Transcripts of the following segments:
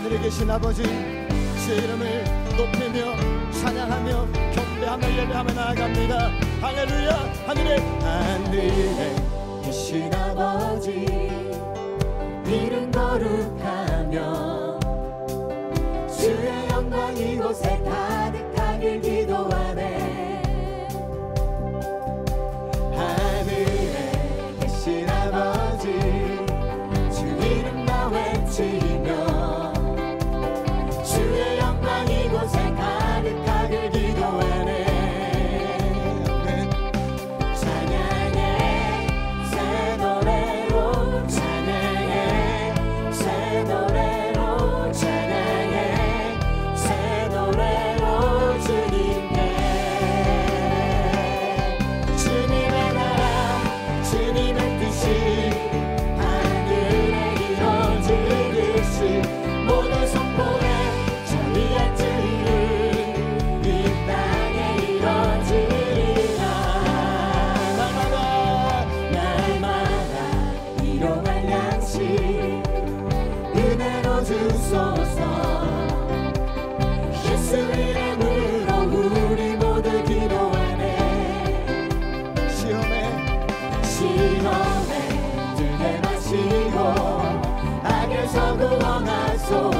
하늘에 계신 아버지 주의 이름을 높이며 찬양하며 경배하며 예배하며 나아갑니다. 할렐루야! 하늘에 하늘에 계신 아버지 이름 거룩하며 soul.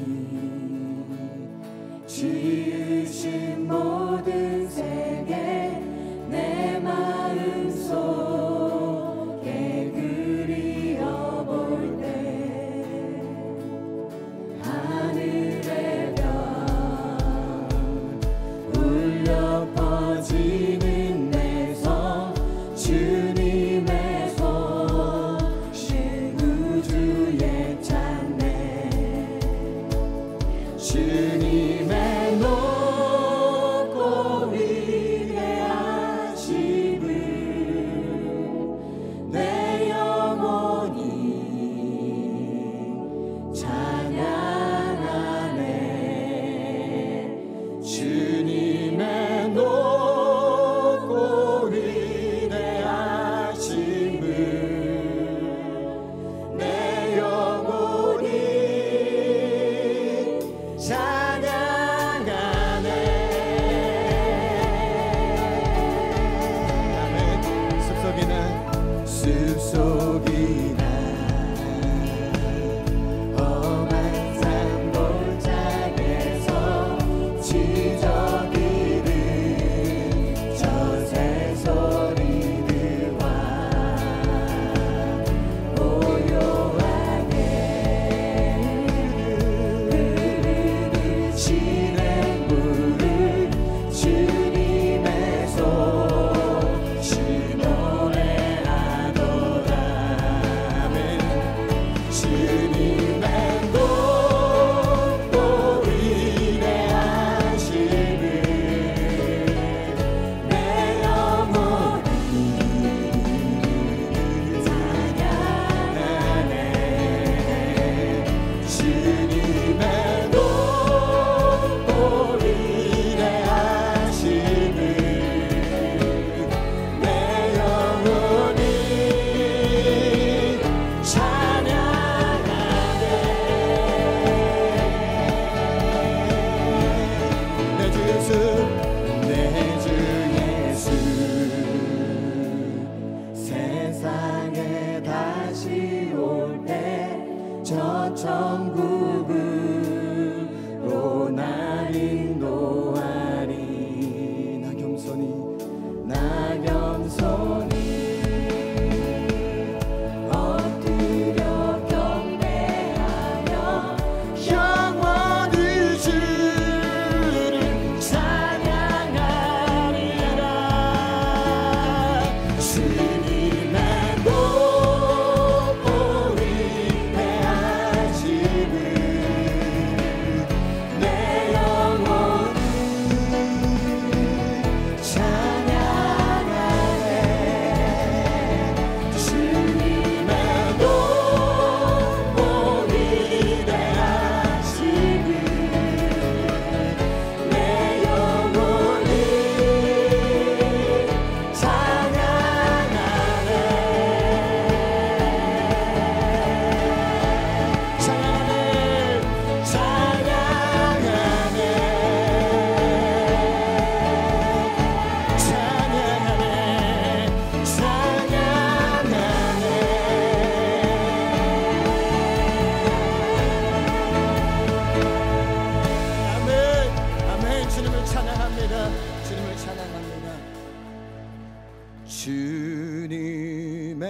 주님의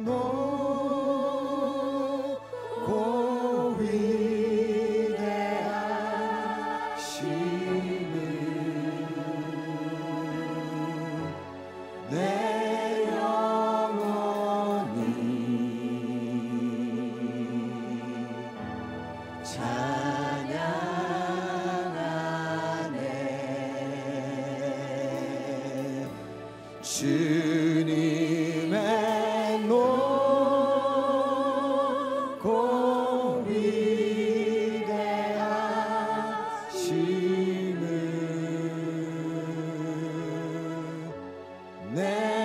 높고 위대한 신을 내 영원히 잘 never.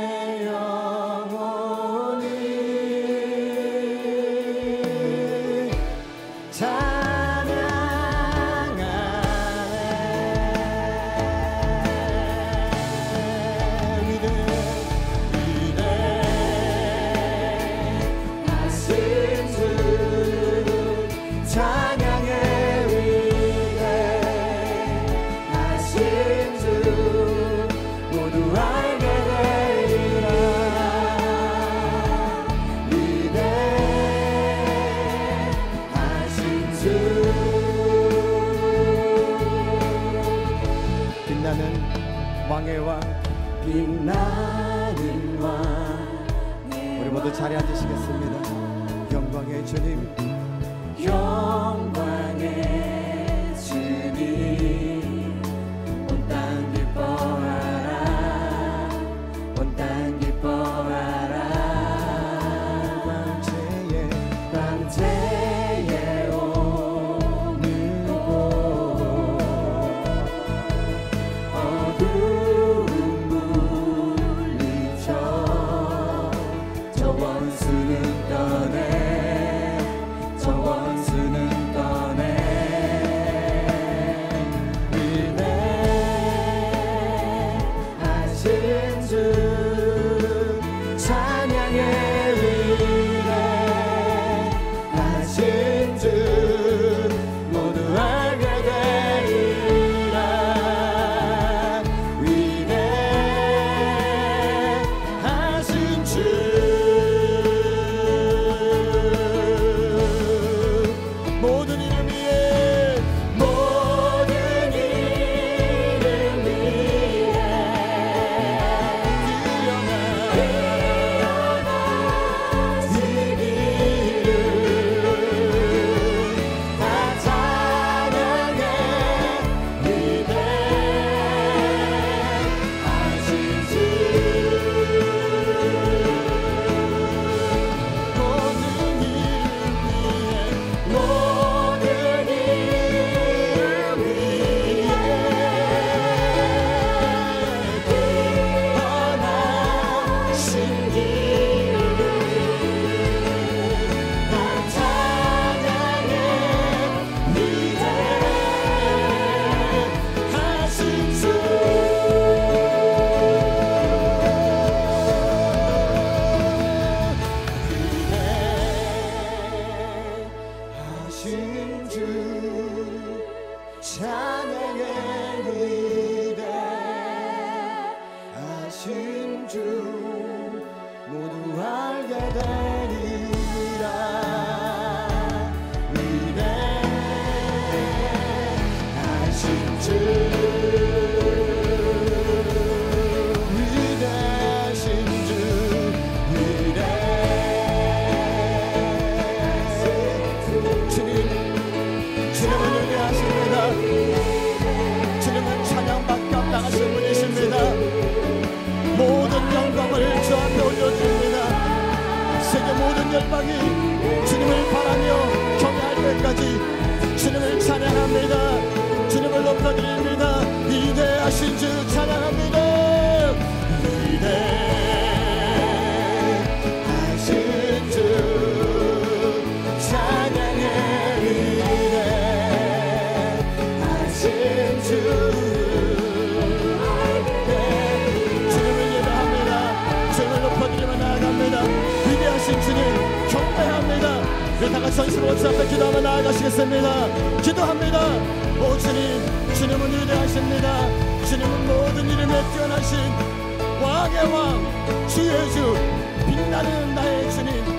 모두 자리 앉으시겠습니다. 영광의 주님. 영광의 나아가 성스러운 주 앞에 기도하며 나아가시겠습니다. 기도합니다. 오 주님 주님은 위대하십니다. 주님은 모든 이름에 뛰어나신 왕의 왕 주의 주 빛나는 나의 주님.